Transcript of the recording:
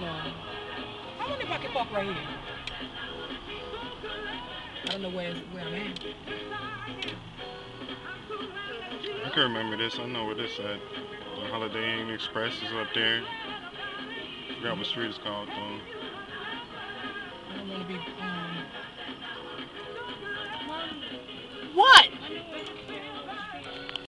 No. I wonder if I can walk right here. I don't know where, where I'm at. I can remember this. I know where this at. The Holiday Inn Express is up there. I forgot what street it's called, though. I don't want to be